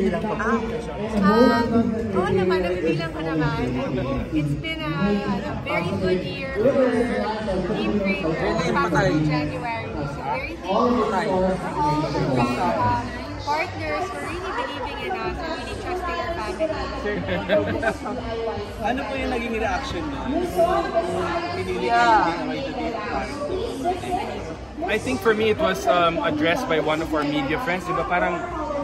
Bilang. Um, oo naman, nabibilang ko naman. It's been a, a very good year for Team Girls back in January. So very thankful for all uh, partners for really believing in us and really trusting our family. Ano po yung naging reaction niyo? Pinili yeah. kayo to be a part I think for me it was um, addressed by one of our media friends. Diba parang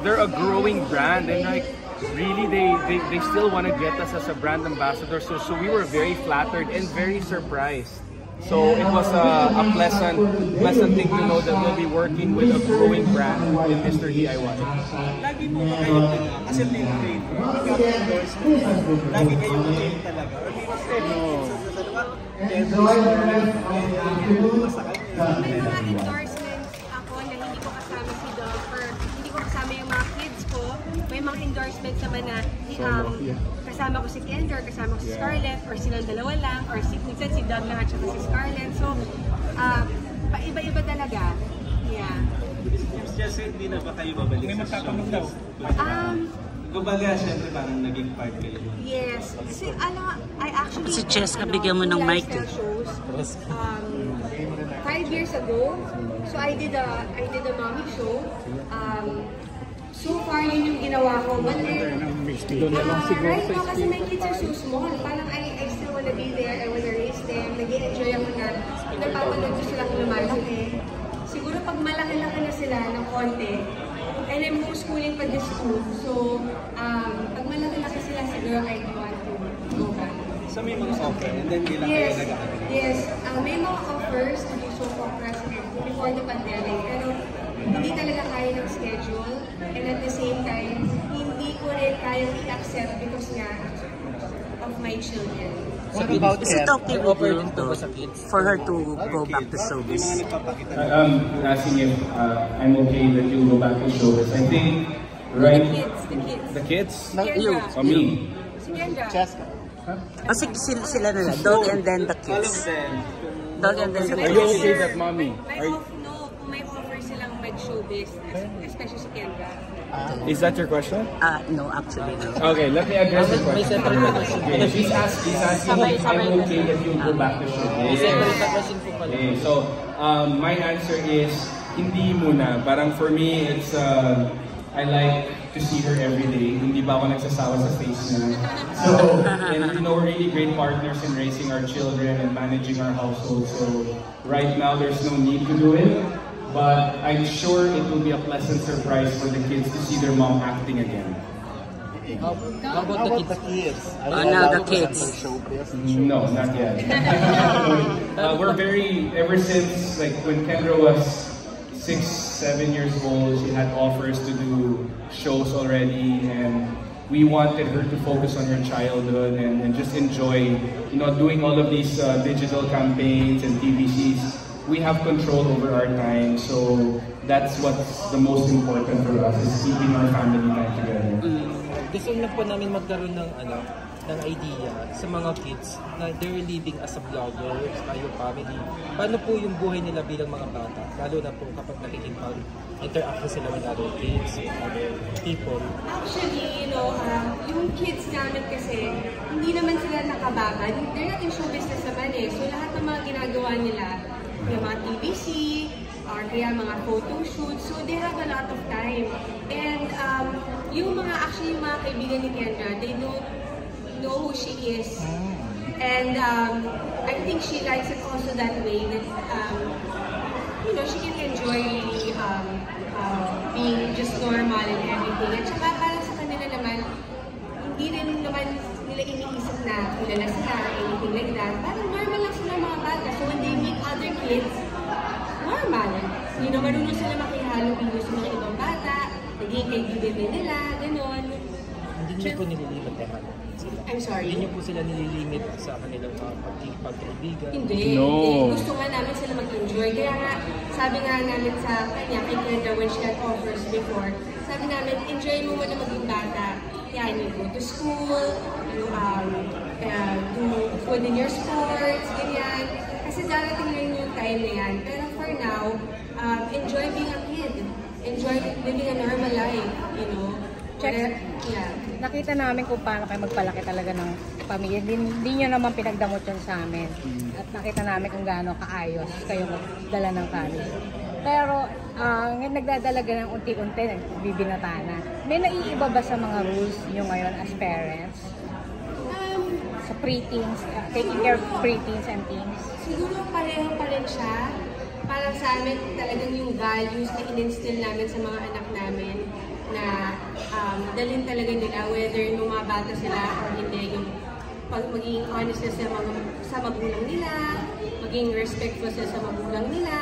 they're a growing brand and like really they, they, they still want to get us as a brand ambassador. So, so we were very flattered and very surprised. So it was a, a pleasant pleasant thing to know that we'll be working with a growing brand in Mr. DIY. Lagi mo ba kayo kasi team trade, endorsement, lagi kayo team talaga. Or may mas May mga endorsements ako Endorsements naman na um, kasama ko si Kendra, kasama ko si Scarlett, or silang dalawa lang, or si, minsan si Doug lang at saka si Scarlett. So, uh, paiba-iba talaga. Yeah. Just hindi na ba kayo babalik May sa magtatanong daw. Um, Kumbaga, syempre parang naging part kayo. Yes. Si, ala, I actually... Si Cheska, ano, bigyan mo ng mic. shows. Um, five years ago, so I did a, I did a mommy show. Um, so far, yun yung ginawa ko. But then, uh, right now, kasi my kids are so small, parang I, I still wanna be there, I wanna raise them, nag-enjoy ako na, napapanood ko silang lumalaki. Siguro pag malaki-laki na sila ng konti, and I'm homeschooling pa this school, so um, pag malaki-laki sila, siguro I want to go back. So may mga offer and then bilang Yes, kayo nag-agree. yes. Uh, may mga offers to do soap operas before the pandemic, pero hindi talaga kaya ng schedule. And at the same time, hindi ko rin kaya i-accept because nga of my children. What about Is it okay with you to, for her to go back to showbiz? um, asking if uh, I'm okay that you go back to showbiz. I think right. The kids, the kids. The kids? Si You. Kendra. Or me? Si Kendra. Cheska. Oh, sige, sila, sila na lang. Dog and then the kids. Dog and then the Are you kids. okay that mommy? Are you- off, no, may offer silang mag-showbiz, especially si Kendra. Is that your question? Ah, no, actually, no. Okay, let me address the question. Okay, she's asking, she's asking if I'm okay if you go back to showbiz. Okay, so um, my answer is hindi muna. Parang for me, it's uh, I like to see her every day. Hindi ba ako nagsasawa sa face niya. So, and you know, we're really great partners in raising our children and managing our household. So, right now, there's no need to do it. But I'm sure it will be a pleasant surprise for the kids to see their mom acting again. How about the kids? Are Ah, you now the kids. No, not yet. uh, we're very, ever since, like, when Kendra was six, seven years old, she had offers to do shows already, and we wanted her to focus on her childhood and, and just enjoy, you know, doing all of these uh, digital campaigns and TVCs. We have control over our time, so that's what's the most important for us, is keeping our family time together. gusto lang po namin magkaroon ng ano ng idea sa mga kids na they're living as a vlogger sa yung family. Paano po yung buhay nila bilang mga bata? Lalo na po kapag nakikipag-interact na sila with other kids, with other people. Actually, you know, um, yung kids namin kasi, hindi naman sila nakabagad. They're not in show business naman eh. So lahat ng mga ginagawa nila, yung mga TVC, or kaya mga photo shoots, so they have a lot of time. And um, yung mga, actually yung mga kaibigan ni Kendra, they don't know who she is. And um, I think she likes it also that way, that um, you know, she can enjoy um, uh, being just normal and everything. At saka parang sa kanila naman, hindi rin naman nila iniisip na kilala sila anything like that. Parang normal lang sila mga bata. So when they meet other kids, normal. You know, marunong sila makihalo-bilo sa mga ibang bata, naging kaibigan din nila, ganon. Hindi niyo po nililimit na ano sila. I'm sorry. Hindi niyo po sila nililimit sa kanilang mga pagkikipagkaibigan. Hindi, No. hindi. Gusto nga namin sila mag-enjoy. Kaya nga, sabi nga namin sa kanya, kay Kendra, when she had offers before, sabi namin, enjoy mo muna maging bata. Yan, you go to school, you um, uh, do good in your sports, ganyan. Kasi darating rin yung time na yan. Pero for now, um, enjoy being a kid. Enjoy living a normal life, you know. Check. Yeah. Nakita namin kung paano kayo magpalaki talaga ng pamilya. Hindi, hindi nyo naman pinagdamot yun sa amin. At nakita namin kung gaano kaayos kayo magdala ng college. Pero ang nagdadalaga ng unti-unti, nagbibinata na. May naiiba ba sa mga rules nyo ngayon as parents? Pre-teens, taking care of pre-teens and teens? siguro pareho pa rin siya. Parang sa amin, talagang yung values na in-instill namin sa mga anak namin na um, dalhin talaga nila, whether nung mga bata sila or hindi, yung pag maging honest sa, mga, sa magulang nila, maging respectful sila sa magulang nila,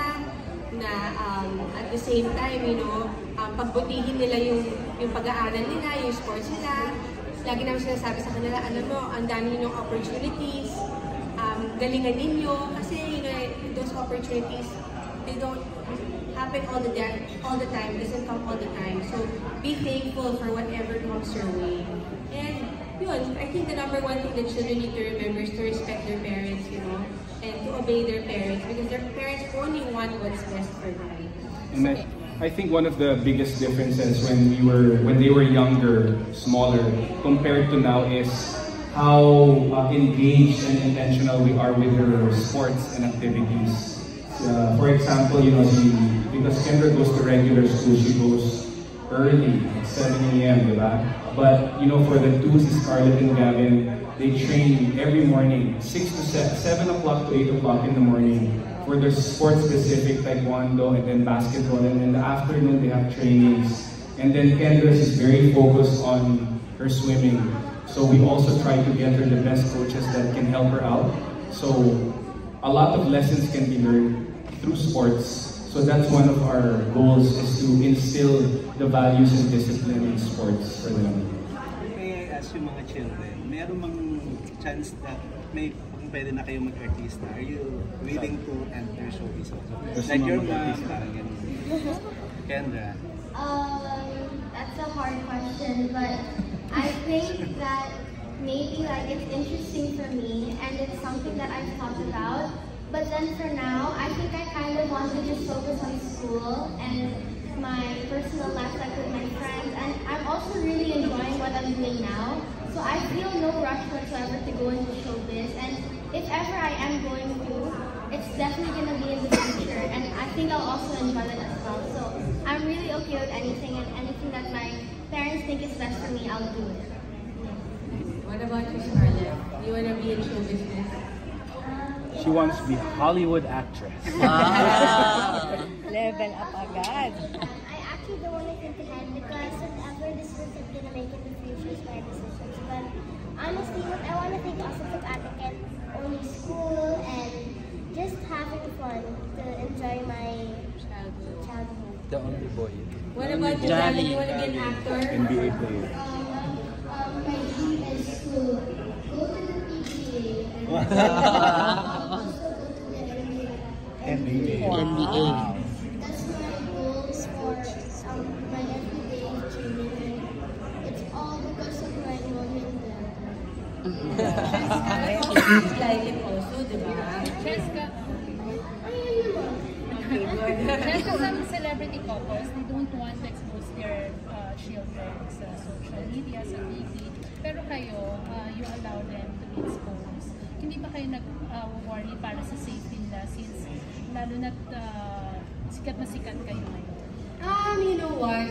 na um, at the same time, you know, um, pagbutihin nila yung, yung pag-aaral nila, yung sports nila. Lagi namin sinasabi sa kanila, alam mo, ang dami ninyong opportunities, um, galingan ninyo, kasi you know, those opportunities, they don't happen all the time, all the time, doesn't come all the time. So, be thankful for whatever comes your way. And, yun, I think the number one thing that children need to remember is to respect their parents, you know, and to obey their parents, because their parents only want what's best for them. And I, I think one of the biggest differences when we were when they were younger, smaller, compared to now is how uh, engaged and intentional we are with their sports and activities. Uh, for example, you know, she, because Kendra goes to regular school, she goes early, at 7 a.m.? But, you know, for the two, Scarlett and Gavin, they train every morning, 6 to 7, 7 o'clock to 8 o'clock in the morning for their sport-specific taekwondo and then basketball. And in the afternoon, they have trainings. And then Kendra is very focused on her swimming. So we also try to get her the best coaches that can help her out. So a lot of lessons can be learned through sports. So that's one of our goals is to instill the values and discipline in sports for them. May I ask yung mga children, meron mang chance that may pwede na kayo mag-artista, are you willing to enter showbiz also? Gusto Like your mom, mag-artista? parang ganun. Kendra. Um, that's a hard question, but I think that maybe like it's interesting for me and it's something that I've thought about. But then for now, I think I kind of want to just focus on school and my personal life, like with my friends. And I'm also really enjoying what I'm doing now. So I feel no rush whatsoever to go into showbiz. And if ever I am going to, it's definitely going to be in the future. And I think I'll also enjoy it as well. So I'm really okay with anything and anything that my parents think is best for me, I'll do it. What about you, Scarlett? You wanna be in show business? She wants to be a Hollywood actress. Level up agad. I actually don't want to think ahead because whatever decisions I'm going to make in the future is my decisions. But honestly, what I want to think also to Atiket, only school and just having fun to enjoy my childhood. The only boy. What about you, Johnny. Johnny? You wanna be an actor? NBA player. Um, um, my dream is to go to the PGA and also go to the NBA. NBA. NBA. Also, di ba? Jessica. Jessica, some celebrity couples, they don't want to expose their uh, children sa social media, sa TV. Pero kayo, uh, you allow them to be exposed. Hindi ba kayo nag-worry para sa safety nila since lalo na't uh, sikat na sikat kayo ngayon? Um, you know what?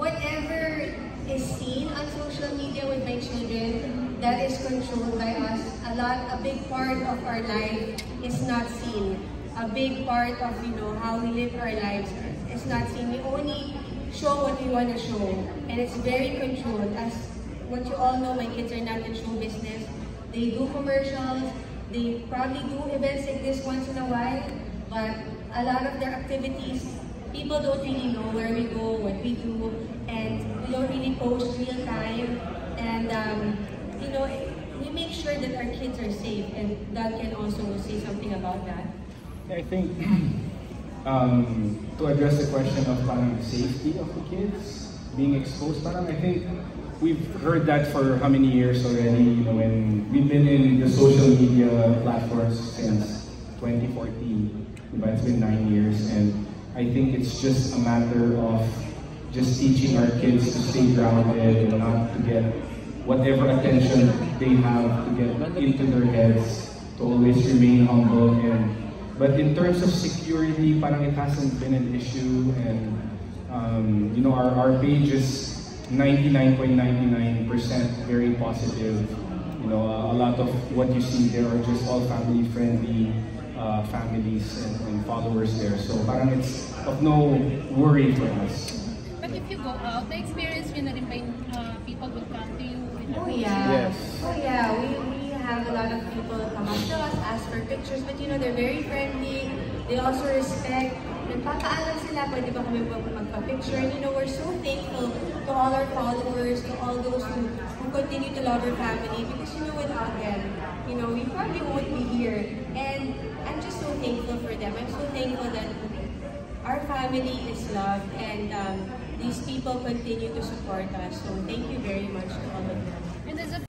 Whatever is seen on social media with my children, that is controlled by us. A lot, a big part of our life is not seen. A big part of, you know, how we live our lives is not seen. We only show what we want to show. And it's very controlled. As what you all know, my kids are not in show business. They do commercials. They probably do events like this once in a while. But a lot of their activities, people don't really know where we go, what we do, and we don't really post real time. And um, you know, we make sure that our kids are safe, and Doug can also say something about that. I think um, to address the question of parang safety of the kids being exposed, parang I think we've heard that for how many years already. You know, when we've been in the social media platforms since 2014, but it's been nine years, and I think it's just a matter of just teaching our kids to stay grounded and not to get whatever attention they have to get into their heads, to always remain humble and but in terms of security, parang it hasn't been an issue and um, you know our, our page is 99.99% very positive. You know, a lot of what you see there are just all family friendly uh, families and, and followers there. So parang it's of no worry for us. But if you go out, the experience nyo na uh, people will come to you Oh yeah. Yes. Oh yeah. We we have a lot of people come up to us, ask for pictures, but you know they're very friendly. They also respect. Nagpapaalam sila, pwede ba kami po magpa-picture? And you know, we're so thankful to all our followers, to all those who, who continue to love our family because you know, without them, you know, we probably won't be here. And I'm just so thankful for them. I'm so thankful that our family is loved and um, these people continue to support us. So thank you very there's a